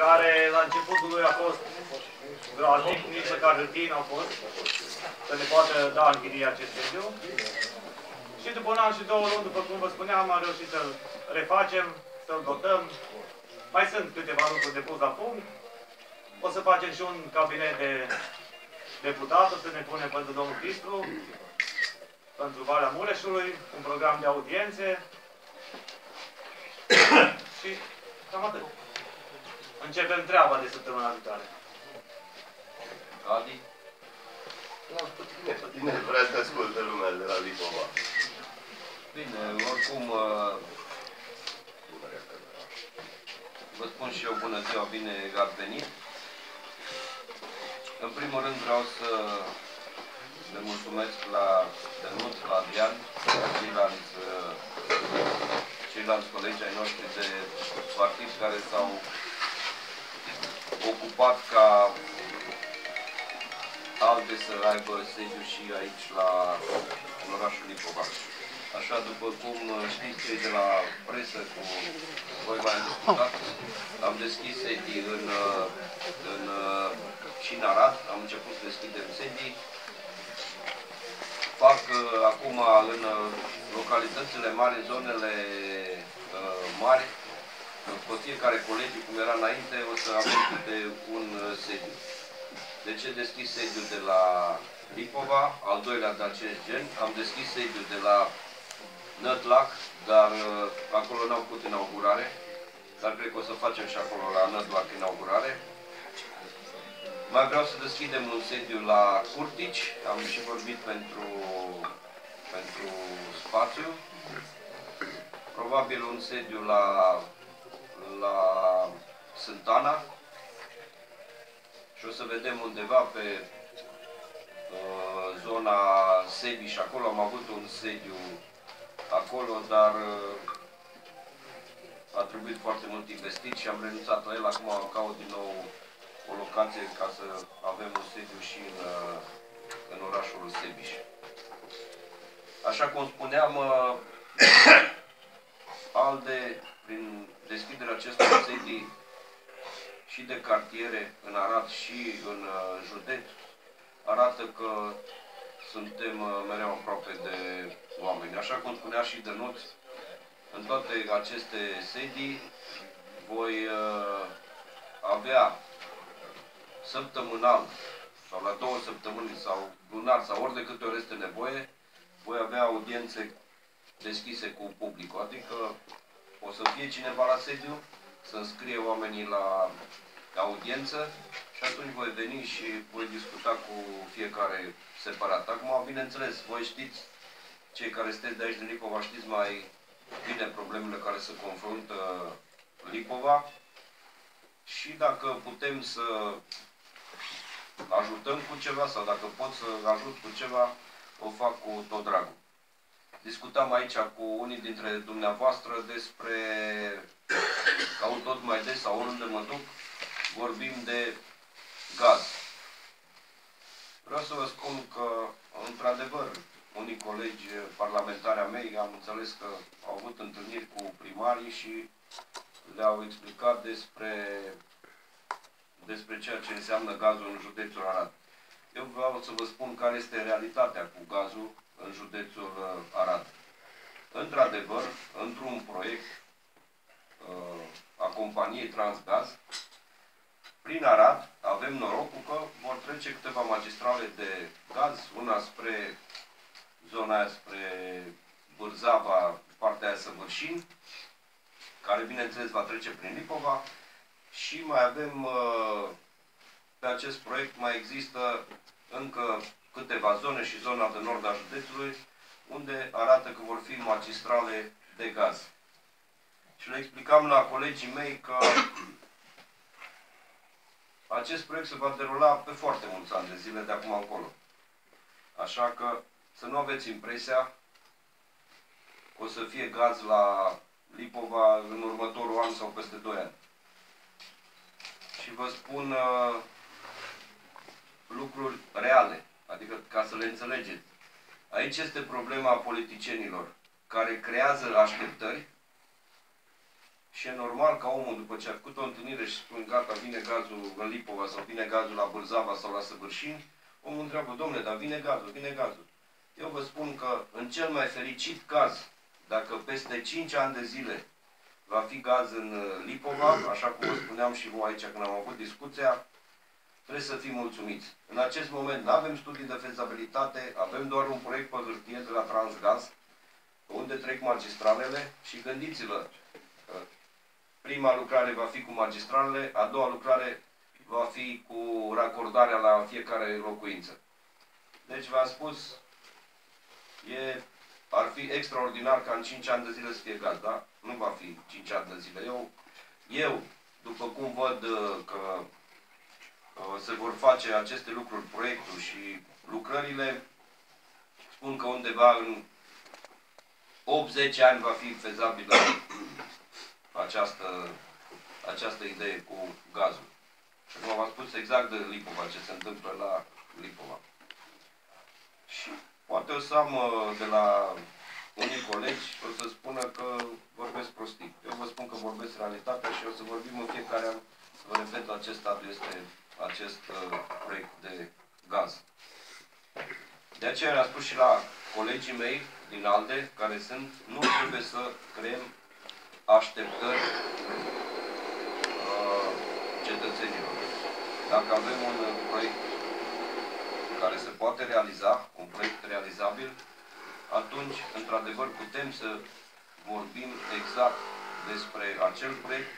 care la începutul lui a fost groaznic, nici măcar hârtii n-au fost, să ne poată da închiria acest sediu. Și după un an și două luni, după cum vă spuneam, am reușit să-l refacem, să-l dotăm. Mai sunt câteva lucruri de pus la punct. O să facem și un cabinet de deputat, o să ne punem pentru domnul Cristru, pentru Valea Mureșului, un program de audiențe și cam atât. Începem treaba de săptămâna viitoare. Adi? Nu, pe tine, pe tine vrea să asculte lumea de la Lipova. Bine, oricum, uh, vă spun și eu bună ziua, bine ați venit. În primul rând vreau să le mulțumesc la Dănuț, la Adrian, la ceilalți, uh, ceilalți colegi ai noștri de partid care s-au ocupat ca alte să aibă sediu și aici la în orașul Lipova. Așa după cum știți cei de la presă cu voi mai am discutat, am deschis sedii în, în, și în Arad, am început să deschidem sedii. Fac acum în localitățile mari, în zonele uh, mari, pe fiecare colegiu, cum era înainte, o să avem câte un sediu. De ce deschis sediul de la Lipova, al doilea de acest gen. Am deschis sediul de la Nătlac, dar uh, acolo n-am putut inaugurare. Dar cred că o să facem și acolo la Nătlac inaugurare. Mai vreau să deschidem un sediu la Curtici. Am și vorbit pentru, pentru spațiu. Probabil un sediu la, la Sântana, și o să vedem undeva pe uh, zona Sebi și acolo am avut un sediu acolo, dar uh, a trebuit foarte mult investit și am renunțat la el. Acum caut din nou o locație ca să avem un sediu și în, uh, în orașul Sebiș. Așa cum spuneam, uh, ALDE, prin deschiderea acestor sedii, și de cartiere în Arad și în uh, județ arată că suntem uh, mereu aproape de oameni. Așa cum spunea și Dănuț, în toate aceste sedii voi uh, avea săptămânal sau la două săptămâni sau lunar sau ori de câte ori este nevoie, voi avea audiențe deschise cu publicul. Adică o să fie cineva la sediu, să înscrie oamenii la audiență și atunci voi veni și voi discuta cu fiecare separat. Acum, bineînțeles, voi știți, cei care sunteți de aici din Lipova, știți mai bine problemele care se confruntă Lipova și dacă putem să ajutăm cu ceva sau dacă pot să ajut cu ceva, o fac cu tot dragul. Discutam aici cu unii dintre dumneavoastră despre, că au tot mai des sau oriunde mă duc, vorbim de gaz. Vreau să vă spun că, într-adevăr, unii colegi parlamentari a mei, am înțeles că au avut întâlniri cu primarii și le-au explicat despre, despre ceea ce înseamnă gazul în județul Arad. Eu vreau să vă spun care este realitatea cu gazul în județul uh, Arad. Într-adevăr, într-un proiect uh, a companiei Transgaz, prin Arad avem norocul că vor trece câteva magistrale de gaz, una spre zona aia spre Bârzava, partea aia Săvârșin, care bineînțeles va trece prin Lipova și mai avem uh, pe acest proiect mai există încă câteva zone și zona de nord a județului unde arată că vor fi magistrale de gaz. Și le explicam la colegii mei că acest proiect se va derula pe foarte mulți ani de zile de acum încolo. Așa că să nu aveți impresia că o să fie gaz la Lipova în următorul an sau peste 2 ani. Și vă spun uh, lucruri reale, adică ca să le înțelegeți. Aici este problema politicienilor care creează așteptări și e normal ca omul, după ce a făcut o întâlnire și spune, gata, vine gazul în Lipova sau vine gazul la Bârzava sau la Săvârșini, omul întreabă, domnule, dar vine gazul, vine gazul. Eu vă spun că în cel mai fericit caz, dacă peste 5 ani de zile va fi gaz în uh, Lipova, așa cum vă spuneam și voi aici când am avut discuția, trebuie să fim mulțumiți. În acest moment nu avem studii de fezabilitate, avem doar un proiect pe hârtie de la Transgaz, unde trec magistralele și gândiți-vă, prima lucrare va fi cu magistralele, a doua lucrare va fi cu racordarea la fiecare locuință. Deci v-am spus, e, ar fi extraordinar ca în 5 ani de zile să fie gaz, da? Nu va fi 5 ani de zile. Eu, eu după cum văd uh, că uh, se vor face aceste lucruri, proiectul și lucrările, spun că undeva în 80 ani va fi fezabilă această, această idee cu gazul. Și acum v-am spus exact de Lipova, ce se întâmplă la Lipova. Și poate o să am uh, de la unii colegi, o să spună că vorbesc prostii. Eu vă spun că vorbesc realitatea și o să vorbim în fiecare an, vă repet, acest stadiu este acest uh, proiect de gaz. De aceea am spus și la colegii mei din ALDE, care sunt, nu trebuie să creăm așteptări uh, cetățenilor. Dacă avem un proiect care se poate realiza, un proiect realizabil, atunci, într-adevăr, putem să vorbim exact despre acel proiect,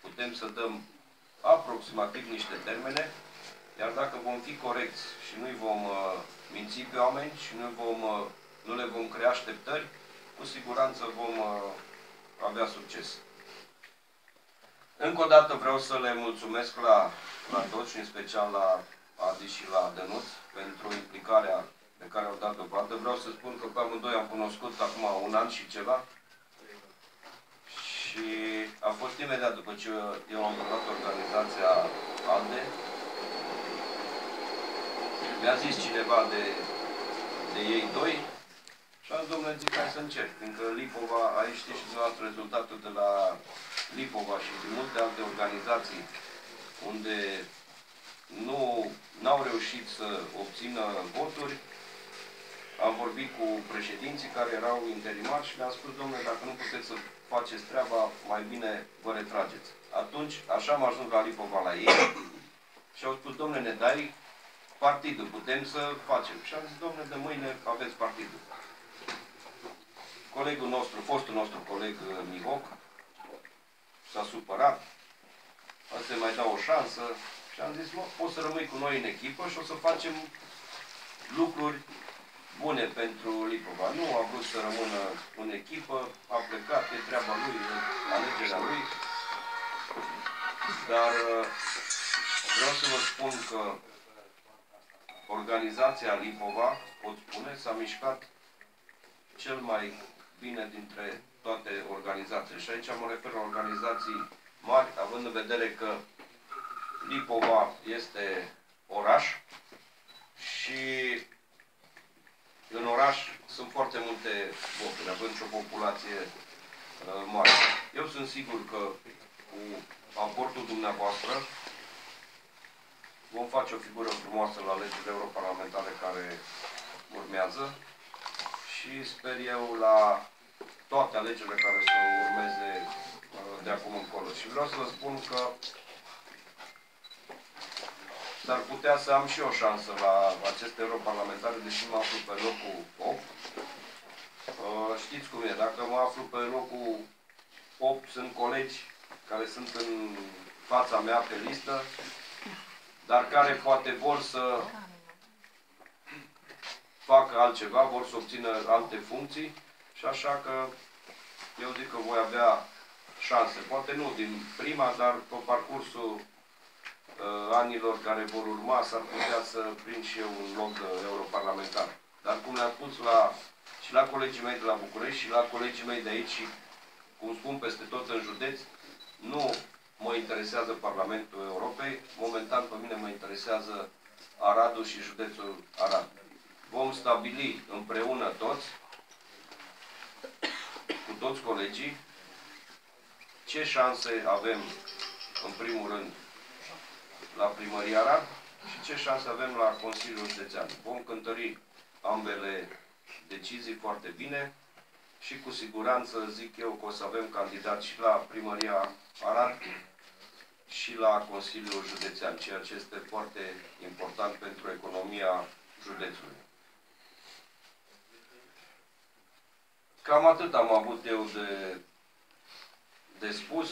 putem să dăm aproximativ niște termene, iar dacă vom fi corecți și nu-i vom uh, minți pe oameni și nu, vom, uh, nu le vom crea așteptări, cu siguranță vom uh, avea succes. Încă o dată vreau să le mulțumesc la, la toți și în special la Adi și la Dănuț pentru implicarea de care au dat dovadă. Vreau să spun că pe amândoi am cunoscut acum un an și ceva și a fost imediat după ce eu am luat organizația ALDE. Mi-a zis cineva de, de ei doi și am zis, domnule, zic, hai să încerc, fiindcă Lipova, aici știți și dumneavoastră rezultatul de la Lipova și de multe alte organizații unde nu au reușit să obțină voturi, am vorbit cu președinții care erau interimari și le-am spus, domnule, dacă nu puteți să faceți treaba, mai bine vă retrageți. Atunci, așa am ajuns la Lipova la ei și au spus, domnule, ne dai partidul, putem să facem. Și am zis, domnule, de mâine aveți partidul. Colegul nostru, fostul nostru coleg uh, Mihoc, s-a supărat, să mai dau o șansă și am zis, mă, poți să rămâi cu noi în echipă și o să facem lucruri bune pentru Lipova. Nu a vrut să rămână în echipă, a plecat, e treaba lui, e alegerea lui. Dar uh, vreau să vă spun că organizația Lipova, pot spune, s-a mișcat cel mai bine dintre toate organizațiile. Și aici mă refer la organizații mari, având în vedere că Lipova este oraș și în oraș sunt foarte multe voturi, având și o populație uh, mare. Eu sunt sigur că cu aportul dumneavoastră vom face o figură frumoasă la legile europarlamentare care urmează și sper eu la toate alegerile care să urmeze uh, de acum încolo. Și vreau să vă spun că s-ar putea să am și o șansă la aceste europarlamentare, deși mă aflu pe locul 8. Uh, știți cum e, dacă mă aflu pe locul 8, sunt colegi care sunt în fața mea pe listă, dar care poate vor să facă altceva, vor să obțină alte funcții și așa că eu zic că voi avea șanse. Poate nu din prima, dar pe parcursul uh, anilor care vor urma s-ar putea să prind și eu un loc de europarlamentar. Dar cum le-am spus la, și la colegii mei de la București și la colegii mei de aici și cum spun peste tot în județ, nu mă interesează Parlamentul Europei, momentan pe mine mă interesează Aradul și județul Arad. Vom stabili împreună toți, cu toți colegii, ce șanse avem, în primul rând, la primăria Arad și ce șanse avem la Consiliul Județean. Vom cântări ambele decizii foarte bine și cu siguranță zic eu că o să avem candidat și la primăria Arad și la Consiliul Județean, ceea ce este foarte important pentru economia județului. Cam atât am avut eu de, de spus.